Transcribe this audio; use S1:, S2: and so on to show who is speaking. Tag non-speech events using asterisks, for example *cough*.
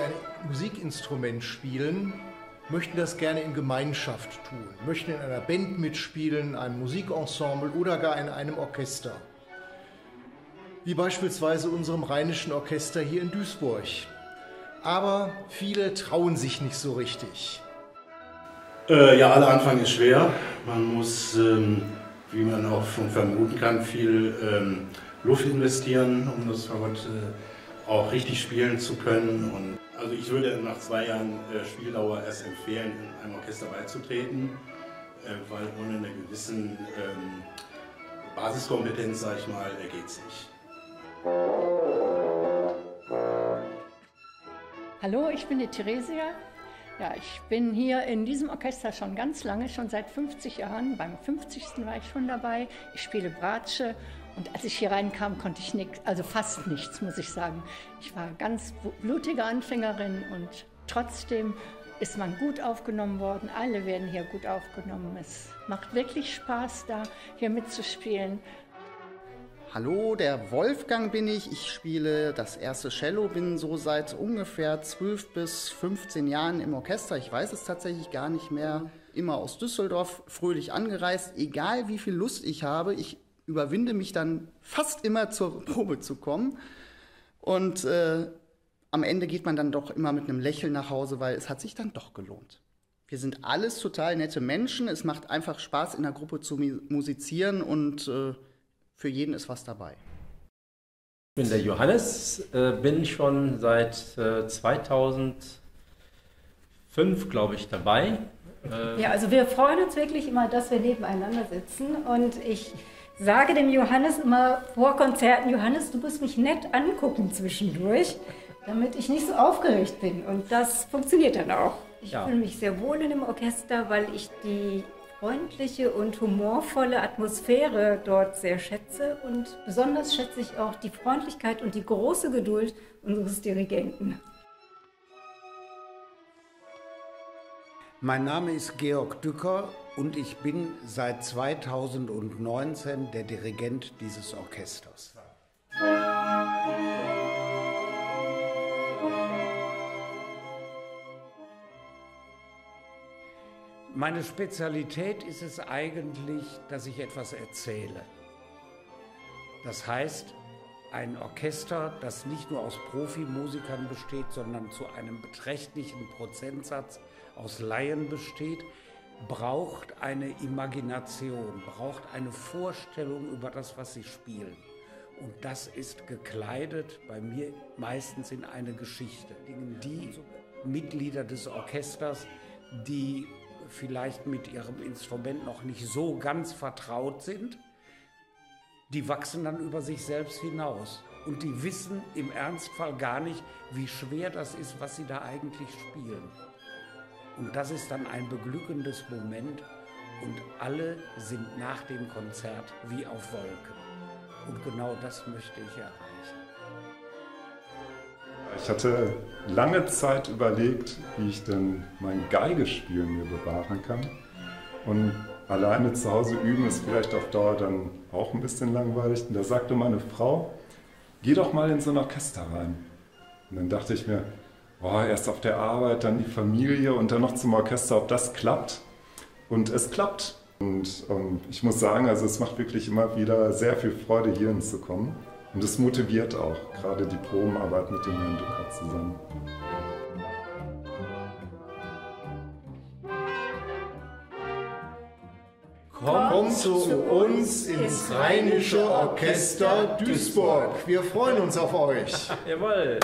S1: ein Musikinstrument spielen, möchten das gerne in Gemeinschaft tun, möchten in einer Band mitspielen, einem Musikensemble oder gar in einem Orchester. Wie beispielsweise unserem rheinischen Orchester hier in Duisburg. Aber viele trauen sich nicht so richtig.
S2: Äh, ja, aller Anfang ist schwer. Man muss, ähm, wie man auch schon vermuten kann, viel ähm, Luft investieren, um das Fagott äh, auch richtig spielen zu können. Und also ich würde nach zwei Jahren äh, Spieldauer erst empfehlen, in einem Orchester beizutreten, äh, weil ohne eine gewissen ähm, Basiskompetenz, sage ich mal, geht es nicht.
S3: Hallo, ich bin die Theresia. Ja, ich bin hier in diesem Orchester schon ganz lange, schon seit 50 Jahren. Beim 50. war ich schon dabei. Ich spiele Bratsche und als ich hier reinkam, konnte ich nichts, also fast nichts, muss ich sagen. Ich war ganz blutige Anfängerin und trotzdem ist man gut aufgenommen worden. Alle werden hier gut aufgenommen. Es macht wirklich Spaß, da hier mitzuspielen.
S4: Hallo, der Wolfgang bin ich. Ich spiele das erste Cello, bin so seit ungefähr 12 bis 15 Jahren im Orchester. Ich weiß es tatsächlich gar nicht mehr. Immer aus Düsseldorf, fröhlich angereist. Egal wie viel Lust ich habe, ich überwinde mich dann fast immer zur Probe zu kommen. Und äh, am Ende geht man dann doch immer mit einem Lächeln nach Hause, weil es hat sich dann doch gelohnt. Wir sind alles total nette Menschen. Es macht einfach Spaß, in der Gruppe zu musizieren und äh, für jeden ist was dabei.
S5: Ich bin der Johannes, äh, bin schon seit äh, 2005, glaube ich, dabei.
S6: Äh, ja, also wir freuen uns wirklich immer, dass wir nebeneinander sitzen und ich sage dem Johannes immer vor Konzerten, Johannes, du musst mich nett angucken zwischendurch, damit ich nicht so aufgeregt bin. Und das funktioniert dann auch. Ich ja. fühle mich sehr wohl in dem Orchester, weil ich die freundliche und humorvolle Atmosphäre dort sehr schätze und besonders schätze ich auch die Freundlichkeit und die große Geduld unseres Dirigenten.
S7: Mein Name ist Georg Dücker und ich bin seit 2019 der Dirigent dieses Orchesters. Meine Spezialität ist es eigentlich, dass ich etwas erzähle. Das heißt, ein Orchester, das nicht nur aus Profimusikern besteht, sondern zu einem beträchtlichen Prozentsatz aus Laien besteht, braucht eine Imagination, braucht eine Vorstellung über das, was sie spielen. Und das ist gekleidet bei mir meistens in eine Geschichte. Die Mitglieder des Orchesters, die vielleicht mit ihrem Instrument noch nicht so ganz vertraut sind, die wachsen dann über sich selbst hinaus. Und die wissen im Ernstfall gar nicht, wie schwer das ist, was sie da eigentlich spielen. Und das ist dann ein beglückendes Moment und alle sind nach dem Konzert wie auf Wolken. Und genau das möchte ich erreichen.
S8: Ich hatte lange Zeit überlegt, wie ich denn mein Geigespielen mir bewahren kann. Und alleine zu Hause üben ist vielleicht auf Dauer dann auch ein bisschen langweilig. Und da sagte meine Frau, geh doch mal in so ein Orchester rein. Und dann dachte ich mir, oh, erst auf der Arbeit, dann die Familie und dann noch zum Orchester, ob das klappt. Und es klappt. Und ähm, ich muss sagen, also es macht wirklich immer wieder sehr viel Freude, hier hinzukommen. Und es motiviert auch, gerade die Probenarbeit mit dem Herrn Dücker zusammen.
S1: Komm zu uns ins Rheinische Orchester Duisburg. Wir freuen uns auf euch. *laughs*
S5: Jawohl.